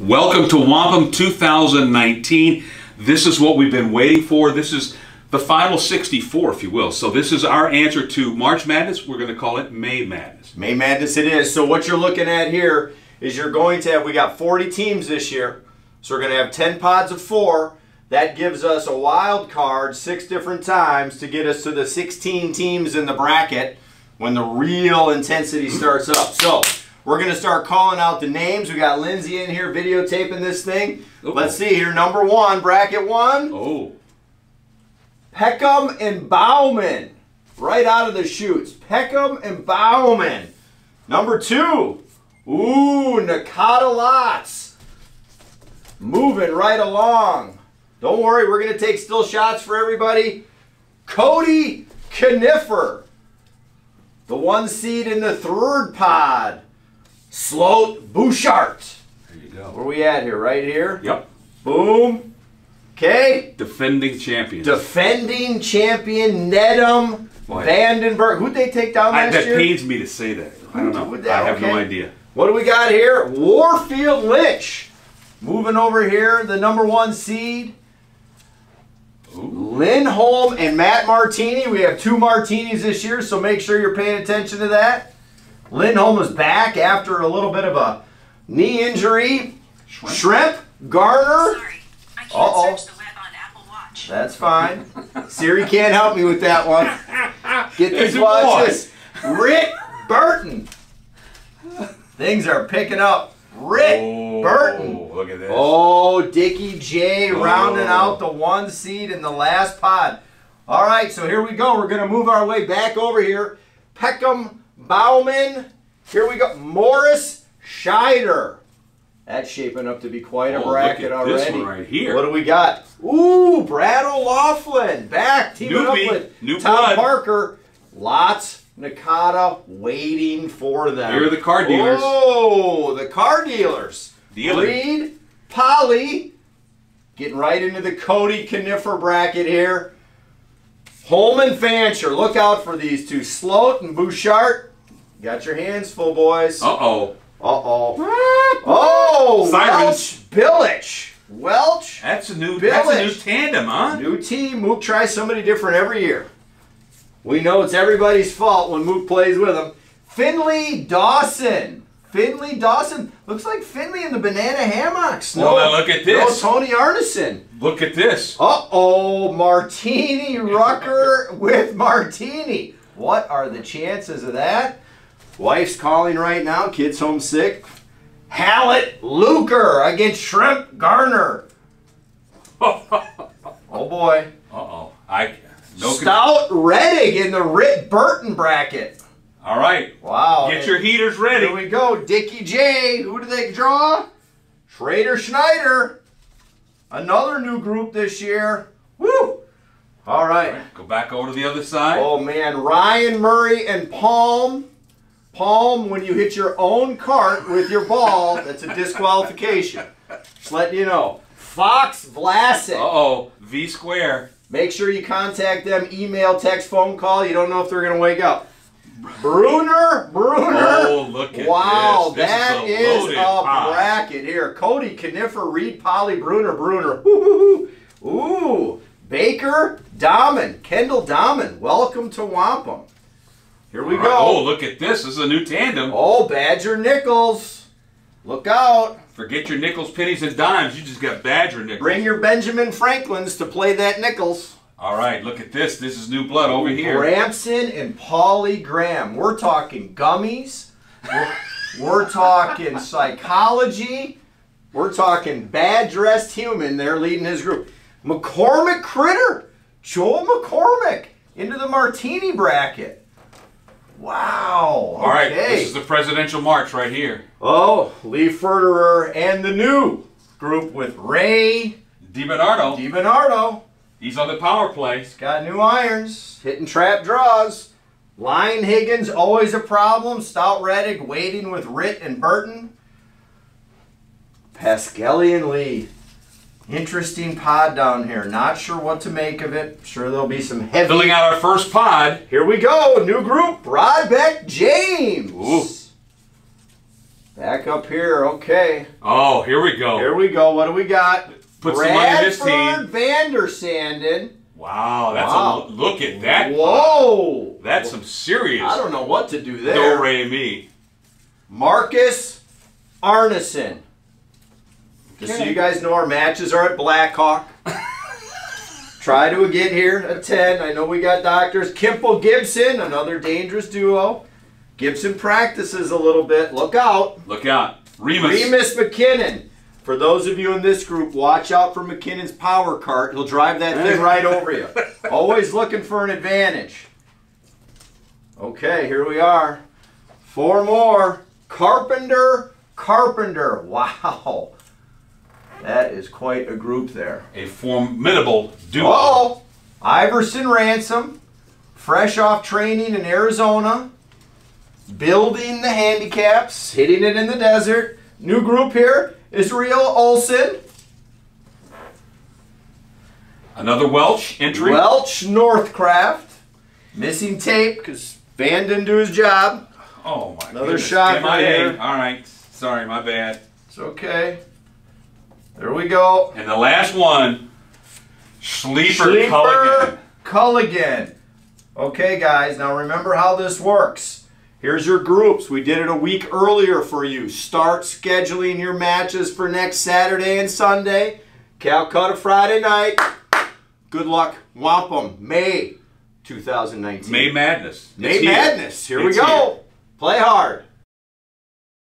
Welcome to Wampum 2019. This is what we've been waiting for. This is the final 64, if you will. So this is our answer to March Madness. We're going to call it May Madness. May Madness it is. So what you're looking at here is you're going to have, we got 40 teams this year. So we're going to have 10 pods of four. That gives us a wild card six different times to get us to the 16 teams in the bracket when the real intensity starts up. So we're going to start calling out the names. We got Lindsay in here videotaping this thing. Uh-oh. Let's see here. Number one, bracket one. Oh, Peckham and Bauman. Right out of the chutes. Peckham and Bauman. Number two. Ooh, Nakata Lots. Moving right along. Don't worry, we're going to take still shots for everybody. Cody Kniffer. The one seed in the third pod. Sloat Bouchard. there you go. Where we at here? Right here? Yep. Boom. Okay. Defending champion. defending champion Nedum Boy. Vandenberg. Who'd they take down I, last that year? pains me to say that. I don't know. That- I have no idea. What do we got here? Warfield Lynch. Moving over here, the number one seed. Ooh. Lindholm and Matt Martini. We have two Martinis this year, so make sure you're paying attention to that. Lindholm is back after a little bit of a knee injury. Shrimp. Shrimp, Garner. Sorry, I can't Uh-oh. search the web on Apple Watch. That's fine. Siri can't help me with that one. Get It's this, a watch Rick Burton. Things are picking up. Rick Oh, Burton. Look at this. Oh, Dickie J oh. rounding Oh. out the one seed in the last pod. All right, so here we go. We're going to move our way back over here. Peckham Bauman. Here we go. Morris Scheider. That's shaping up to be quite a Oh, bracket already. this one right here. What do we got? Ooh, Brad O'Laughlin back teaming Newbie, up with new Tom blood. Parker. Lots Nakata waiting for them. Here are the car dealers. Oh, the car dealers. Dealing. Reed, Polly, getting right into the Cody Kniffer bracket here. Holman Fancher, look out for these two. Sloat and Bouchard. Got your hands full, boys. Uh oh. Uh-oh. oh. Oh, Sirens. Welch Billich. Welch. That's a new that's a new tandem, huh? New team. Mook tries somebody different every year. We know it's everybody's fault when Mook plays with them. Finley Dawson. Finley Dawson. Looks like Finley in the banana hammocks. Well, now look at this. No Tony Arneson. Look at this. Uh-oh, Martini Rucker with Martini. What are the chances of that? Wife's calling right now. Kid's homesick. Hallett Luker against Shrimp Garner. Oh boy. Uh-oh. I no Stout Reddig in the Rick Burton bracket. All right. Wow. Get your heaters ready. Here we go. Dickie J. Who do they draw? Trader Schneider. Another new group this year. Woo! All right. Go back over to the other side. Oh man, Ryan Murray and Palm. Palm, when you hit your own cart with your ball, that's a disqualification. Just letting you know. Fox Vlasic. Uh-oh. V square. Make sure you contact them, email, text, phone call. You don't know if they're going to wake up. Bruner, Bruner. Oh, look at wow, this. This that is a is a bracket here. Cody Kniffer, Reed, Polly, Bruner, Bruner. Ooh, ooh. Baker, Dahmen, Kendall Dahmen. Welcome to Wampum. Here we right. go. Oh, look at this. This is a new tandem. Oh, Badger Nichols. Look out. Forget your nickels, pennies, and dimes. You just got Badger nickels. Bring your Benjamin Franklins to play that Nichols. All right, look at this. This is new blood over here. Bramson and Paulie Graham. We're talking gummies. We're, we're talking psychology. We're talking bad dressed human. They're leading his group. McCormick Critter. Joel McCormick into the martini bracket. Wow. All right, okay. this is the presidential march right here. Oh, Lee Ferderer and the new group with Ray DiBernardo, DiBernardo. He's on the power play. Got new irons, hitting trap draws. Line Higgins, always a problem. Stout Reddick waiting with Ritt and Burton. Pascali and Lee. Interesting pod down here. Not sure what to make of it. Sure there'll be some heavy. Filling out our first pod. Here we go. New group. Rodbeck James. Ooh. Back up here. Okay. Oh, here we go. Here we go. What do we got? Put some money in this Bradford team. Vandersanden. Wow, that's Wow. a look at that. Whoa. That's some serious I don't know what to do do there. re me. Marcus Arneson. Just so you guys know, our matches are at Blackhawk. Try to get here at 10. I know we got doctors. Kimple Gibson, another dangerous duo. Gibson practices a little bit. Look out. Look out, Remus. Remus McKinnon. For those of you in this group, watch out for McKinnon's power cart. He'll drive that thing right over you. Always looking for an advantage. Okay, here we are. Four more. Carpenter, Carpenter. Wow. That is quite a group there. A formidable duo. Oh, Iverson Ransom, fresh off training in Arizona, building the handicaps, hitting it in the desert. New group here, Israel Olson. Another Welch entry. Welch Northcraft, missing tape because Van didn't do his job. oh my Another goodness. shot MIA. right. All right. Sorry, my bad. It's okay. There we go. And the last one, Sleeper, Sleeper Culligan. Culligan. Okay, guys, now remember how this works. Here's your groups. We did it a week earlier for you. Start scheduling your matches for next Saturday and Sunday. Calcutta Friday night. Good luck. Wampum, May 2019. May Madness. May It's here. Madness. Here we It's go. here. Play hard.